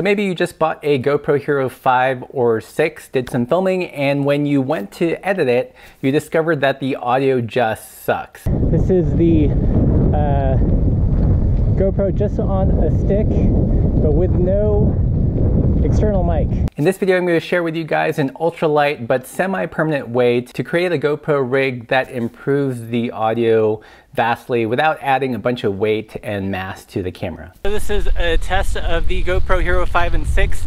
So maybe you just bought a GoPro Hero 5 or 6, did some filming, and when you went to edit it, you discovered that the audio just sucks. This is the uh, GoPro just on a stick, but with no external mic. In this video, I'm going to share with you guys an ultralight but semi-permanent way to create a GoPro rig that improves the audio vastly without adding a bunch of weight and mass to the camera. So this is a test of the GoPro Hero 5 and 6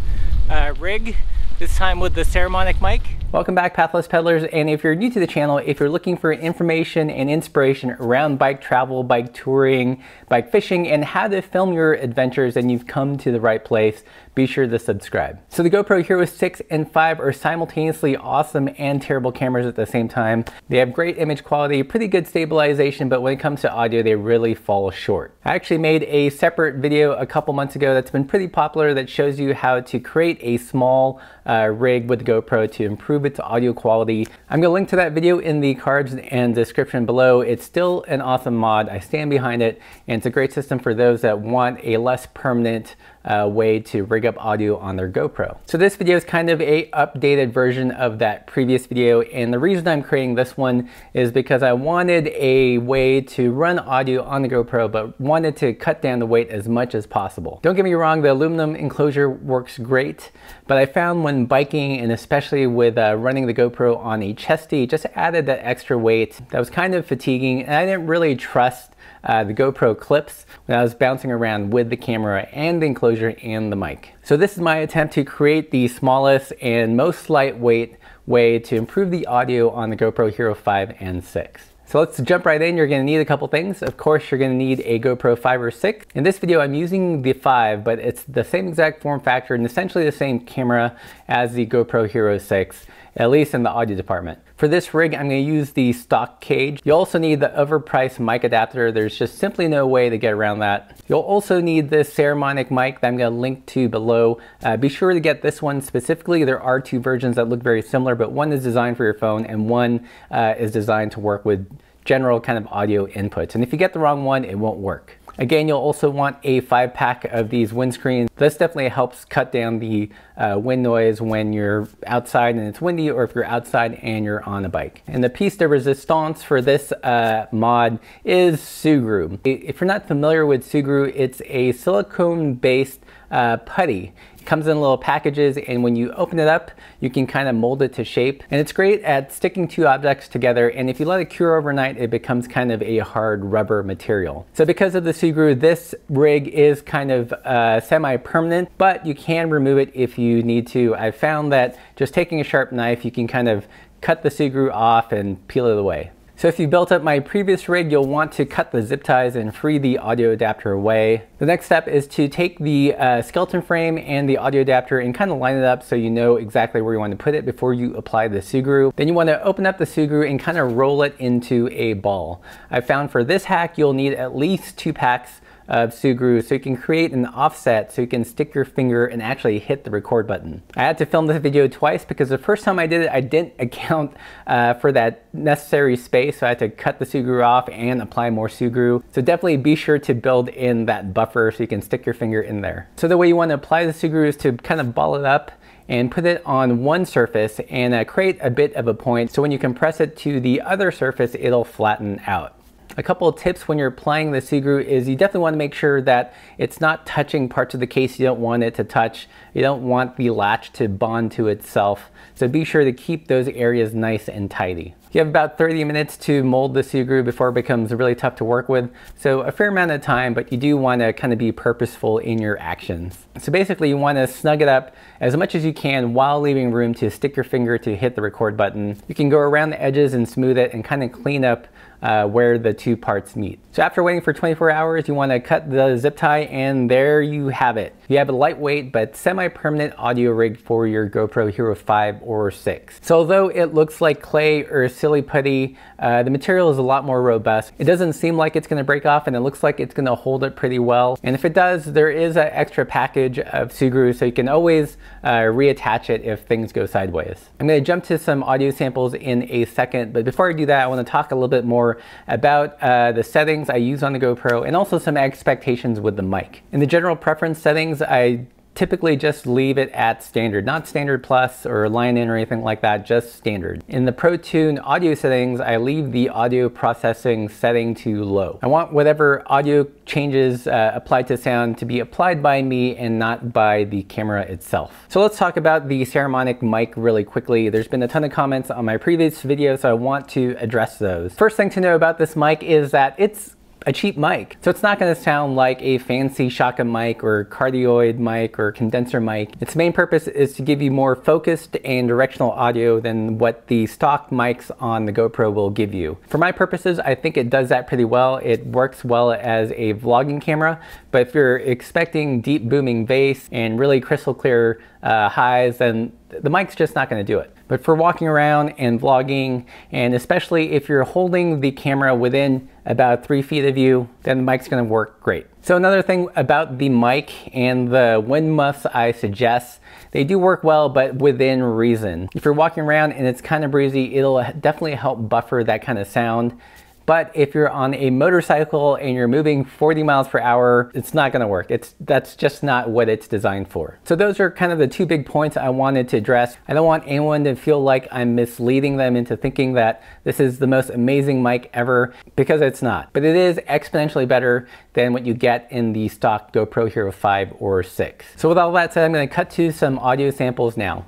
uh, rig, this time with the Saramonic mic. Welcome back Pathless Pedalers and if you're new to the channel, if you're looking for information and inspiration around bike travel, bike touring, bike fishing, and how to film your adventures, then you've come to the right place. Be sure to subscribe. So the GoPro Hero 6 and 5 are simultaneously awesome and terrible cameras at the same time. They have great image quality, pretty good stabilization, but when it comes to audio, they really fall short. I actually made a separate video a couple months ago that's been pretty popular that shows you how to create a small uh, rig with GoPro to improve its audio quality. I'm gonna link to that video in the cards and description below. It's still an awesome mod. I stand behind it and it's a great system for those that want a less permanent uh, way to rig up audio on their GoPro. So this video is kind of a updated version of that previous video and the reason I'm creating this one is because I wanted a way to run audio on the GoPro but wanted to cut down the weight as much as possible. Don't get me wrong, the aluminum enclosure works great, but I found when biking and especially with uh, running the GoPro on a chesty, just added that extra weight that was kind of fatiguing and I didn't really trust uh, the GoPro clips when I was bouncing around with the camera and the enclosure and the mic. So this is my attempt to create the smallest and most lightweight way to improve the audio on the GoPro Hero 5 and 6. So let's jump right in. You're gonna need a couple things. Of course, you're gonna need a GoPro 5 or 6. In this video, I'm using the 5, but it's the same exact form factor and essentially the same camera as the GoPro Hero 6, at least in the audio department. For this rig, I'm to use the stock cage. You also need the overpriced mic adapter. There's just simply no way to get around that. You'll also need this Saramonic mic that I'm to link to below. Uh, be sure to get this one specifically. There are two versions that look very similar, but one is designed for your phone and one uh, is designed to work with general kind of audio inputs. And if you get the wrong one, it won't work. Again, you'll also want a five pack of these windscreens. This definitely helps cut down the uh, wind noise when you're outside and it's windy or if you're outside and you're on a bike. And the piece de resistance for this uh, mod is Sugru. If you're not familiar with Sugru, it's a silicone based uh, putty comes in little packages and when you open it up, you can kind of mold it to shape. And it's great at sticking two objects together. And if you let it cure overnight, it becomes kind of a hard rubber material. So because of the Sugru, this rig is kind of uh, semi-permanent, but you can remove it if you need to. I found that just taking a sharp knife, you can kind of cut the Sugru off and peel it away. So if you built up my previous rig, you'll want to cut the zip ties and free the audio adapter away. The next step is to take the uh, skeleton frame and the audio adapter and kind of line it up so you know exactly where you want to put it before you apply the Sugru. Then you want to open up the Sugru and kind of roll it into a ball. I found for this hack, you'll need at least two packs of Sugru so you can create an offset so you can stick your finger and actually hit the record button. I had to film this video twice because the first time I did it I didn't account uh, for that necessary space so I had to cut the Sugru off and apply more Sugru. So definitely be sure to build in that buffer so you can stick your finger in there. So the way you want to apply the Sugru is to kind of ball it up and put it on one surface and uh, create a bit of a point so when you compress it to the other surface it'll flatten out. A couple of tips when you're applying the Sugru is you definitely want to make sure that it's not touching parts of the case you don't want it to touch. You don't want the latch to bond to itself. So be sure to keep those areas nice and tidy. You have about 30 minutes to mold the Sugru before it becomes really tough to work with. So a fair amount of time, but you do want to kind of be purposeful in your actions. So basically you want to snug it up as much as you can while leaving room to stick your finger to hit the record button. You can go around the edges and smooth it and kind of clean up uh, where the two parts meet. So after waiting for 24 hours, you want to cut the zip tie and there you have it. You have a lightweight but semi-permanent audio rig for your GoPro Hero 5 or 6. So although it looks like clay or silly putty, uh, the material is a lot more robust. It doesn't seem like it's going to break off and it looks like it's going to hold it pretty well. And if it does, there is an extra package of Sugru so you can always uh, reattach it if things go sideways. I'm going to jump to some audio samples in a second, but before I do that, I want to talk a little bit more about uh, the settings I use on the GoPro and also some expectations with the mic. In the general preference settings, I typically just leave it at standard, not standard plus or line in or anything like that, just standard. In the ProTune audio settings, I leave the audio processing setting to low. I want whatever audio changes uh, applied to sound to be applied by me and not by the camera itself. So let's talk about the Saramonic mic really quickly. There's been a ton of comments on my previous video, so I want to address those. First thing to know about this mic is that it's a cheap mic. So it's not gonna sound like a fancy Shaka mic or cardioid mic or condenser mic. Its main purpose is to give you more focused and directional audio than what the stock mics on the GoPro will give you. For my purposes, I think it does that pretty well. It works well as a vlogging camera, but if you're expecting deep booming bass and really crystal clear uh, highs, then the mic's just not gonna do it. But for walking around and vlogging, and especially if you're holding the camera within about three feet of you, then the mic's gonna work great. So another thing about the mic and the wind muffs I suggest, they do work well, but within reason. If you're walking around and it's kind of breezy, it'll definitely help buffer that kind of sound. But if you're on a motorcycle and you're moving 40 miles per hour, it's not gonna work. It's That's just not what it's designed for. So those are kind of the two big points I wanted to address. I don't want anyone to feel like I'm misleading them into thinking that this is the most amazing mic ever, because it's not. But it is exponentially better than what you get in the stock GoPro Hero 5 or 6. So with all that said, I'm gonna cut to some audio samples now.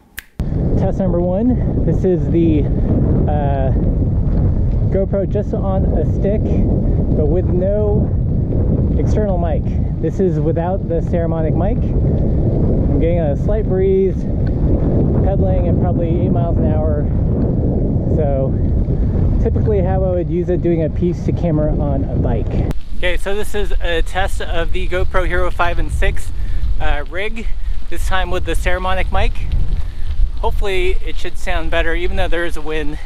Test number one, this is the uh, GoPro just on a stick, but with no external mic. This is without the Saramonic mic. I'm getting a slight breeze, pedaling at probably 8 miles an hour. So typically how I would use it doing a piece to camera on a bike. Okay, so this is a test of the GoPro Hero 5 and 6 uh, rig, this time with the Saramonic mic. Hopefully it should sound better even though there is a wind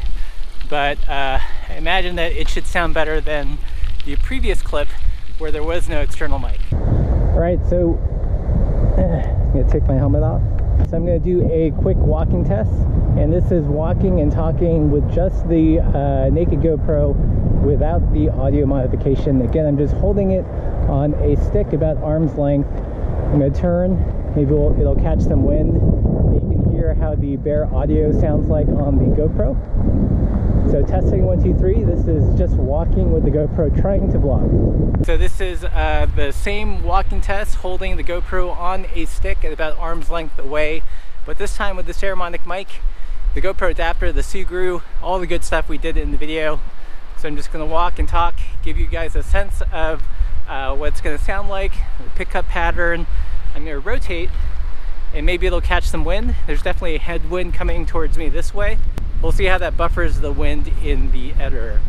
but uh, I imagine that it should sound better than the previous clip where there was no external mic. All right, so I'm gonna take my helmet off. So I'm gonna do a quick walking test, and this is walking and talking with just the uh, naked GoPro without the audio modification. Again, I'm just holding it on a stick about arm's length. I'm gonna turn, maybe we'll, it'll catch some wind. You can hear how the bare audio sounds like on the GoPro. So testing one, two, three, this is just walking with the GoPro trying to vlog. So this is uh, the same walking test holding the GoPro on a stick at about arm's length away, but this time with the Saramonic mic, the GoPro adapter, the Sugru, all the good stuff we did in the video. So I'm just gonna walk and talk, give you guys a sense of uh, what it's gonna sound like, the pickup pattern. I'm gonna rotate and maybe it'll catch some wind. There's definitely a headwind coming towards me this way. We'll see how that buffers the wind in the editor.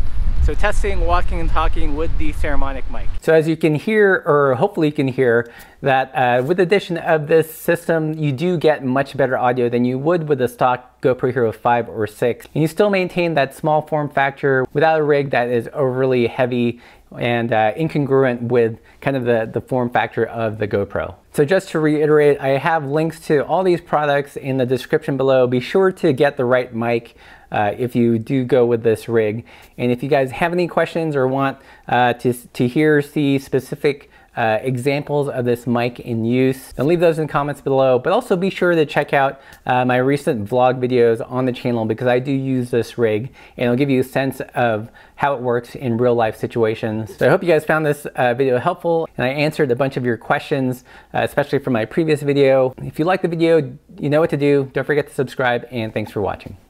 So testing, walking and talking with the Saramonic mic. So as you can hear, or hopefully you can hear, that uh, with the addition of this system, you do get much better audio than you would with a stock GoPro Hero 5 or 6. And you still maintain that small form factor without a rig that is overly heavy and uh, incongruent with kind of the, the form factor of the GoPro. So just to reiterate, I have links to all these products in the description below. Be sure to get the right mic uh, if you do go with this rig. And if you guys have any questions or want uh, to, to hear, see specific uh, examples of this mic in use, And leave those in the comments below. But also be sure to check out uh, my recent vlog videos on the channel because I do use this rig and it'll give you a sense of how it works in real life situations. So I hope you guys found this uh, video helpful and I answered a bunch of your questions, uh, especially from my previous video. If you like the video, you know what to do. Don't forget to subscribe and thanks for watching.